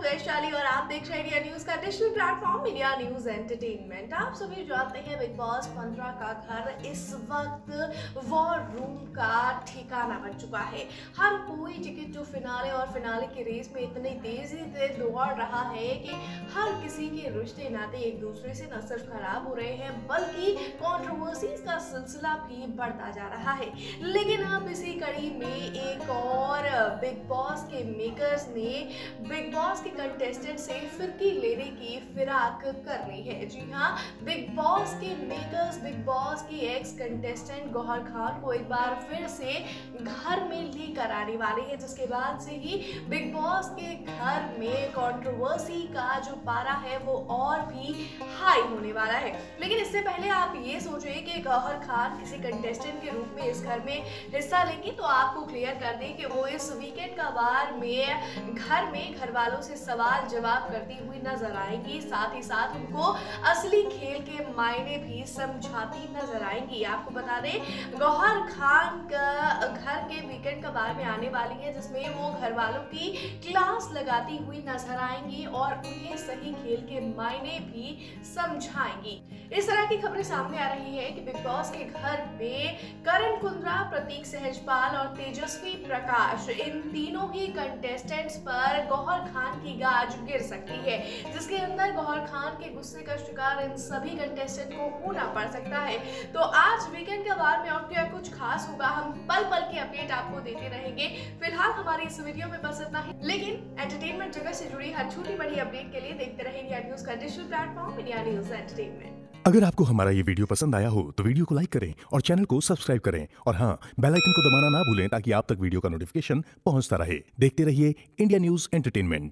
वैशाली और आप देख रहे हैं इंडिया न्यूज़ का digital platform India News entertainment आप सभी जानते हैं बिग बॉस 15 का घर, इस वक्त वॉर रूम का ठिकाना बन चुका है। हर कोई टिकट टू फिनाले और फिनाले की रेस में इतनी तेज़ी से दौड़ रहा है कि हर किसी के रिश्ते नाते एक दूसरे से न सिर्फ़ खराब हो रहे हैं, बल्कि कॉन्ट्रोवर्सीज का सिलसिला भी बढ़ता जा रहा है। लेकिन अब इसी कड़ी में एक और बिग बॉस के मेकर्स ने बिग बॉस के कंटेस्टेंट से फिरकी लेने की फिराक कर ली है। जी हाँ बिग बॉस के मेकर्स बिग बॉस की एक्स कंटेस्टेंट गौहर खान को एक बार फिर से घर में लेकर आने वाले हैं, जिसके बाद से ही बिग बॉस के घर में कंट्रोवर्सी का जो पारा है, वो और भी हाई होने वाला है। लेकिन इससे पहले आप ये सोचिए कि गौहर खान किसी कंटेस्टेंट के रूप में इस घर में हिस्सा लेंगे तो आपको क्लियर कर दें कि वो इस वीकेंड का वार में, घर में घर वालों से सवाल जवाब करती हुई नज़र आएँगी। साथ ही साथ उनको असली खेल के मायने भी समझाती नज़र आएँगी। आपको बता दें, गौहर खान का घर के वीकेंड का बार में आने वाली है, जिसमें वो घर वालों की क्लास लगाती हुई नज़र आएँगी और उन्हें सही खेल के मायने भी समझाएँगी। इस तरह की खबरें सामने आ रही है कि बिग बॉस के घर में करण कुंद्रा, प्रतीक सहजपाल और तेजस्वी प्रकाश, इन तीनों ही कंटेस्टेंट्स पर गौहर खान की गाज गिर सकती है, जिसके अंदर गौहर खान के गुस्से का शिकार इन सभी कंटेस्टेंट को होना पड़ सकता है। तो आज वीकेंड के बार में और क्या कुछ खास होगा, हम पल पल की अपडेट आपको देते रहेंगे। फ़िलहाल हमारी इस वीडियो में बस इतना ही, लेकिन एंटरटेनमेंट जगह से जुड़ी हर छोटी बड़ी अपडेट के लिए देखते रहेंगे इंडिया न्यूज़ का digital platform India News entertainment अगर आपको हमारा ये वीडियो पसंद आया हो तो वीडियो को लाइक करें और चैनल को सब्सक्राइब करें। और हाँ बेल आइकन को दबाना ना भूलें ताकि आप तक वीडियो का नोटिफिकेशन पहुँचता रहे। देखते रहिए इंडिया न्यूज़ एंटरटेनमेंट